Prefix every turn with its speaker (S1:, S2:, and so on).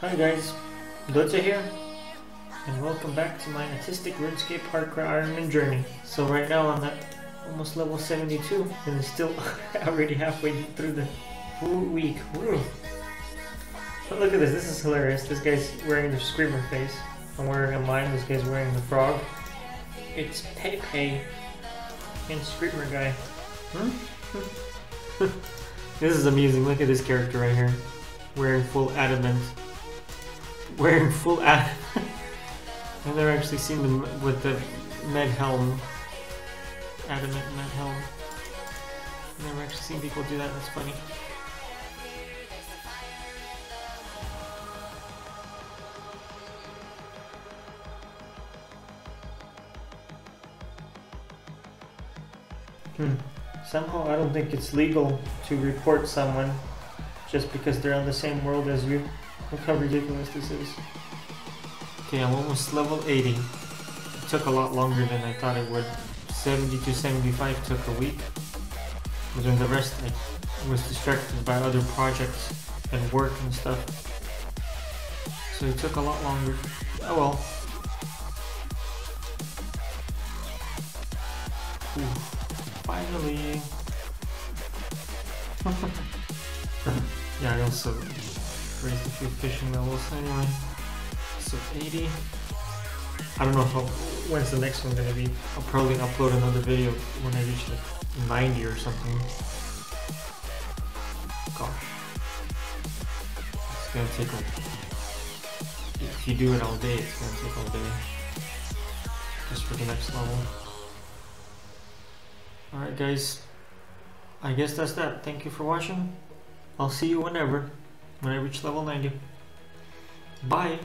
S1: Hi guys, Dotsya here, and welcome back to my autistic RuneScape Hardcore Ironman journey. So right now I'm at almost level 72, and it's still already halfway through the full week. Woo. But look at this, this is hilarious. This guy's wearing the screamer face. I'm wearing a mine, this guy's wearing the frog. It's Pepe and Screamer guy. Hmm? this is amusing, look at this character right here. Wearing full adamant wearing full. I've never actually seen them with the med helm. Adamant med helm. I've Never actually seen people do that, that's funny. Hmm. Somehow I don't think it's legal to report someone just because they're on the same world as you. Look how ridiculous this is. Okay, I'm almost level 80. It took a lot longer than I thought it would. 70 to 75 took a week. But then the rest I was distracted by other projects and work and stuff. So it took a lot longer. Oh well. Ooh, finally. yeah, I also raised a few fishing levels anyway. So 80. I don't know how when's the next one gonna be. I'll probably upload another video when I reach like 90 or something. Gosh. It's gonna take like if you do it all day, it's gonna take all day. Just for the next level. Alright guys. I guess that's that. Thank you for watching. I'll see you whenever when I reach level 90. Bye!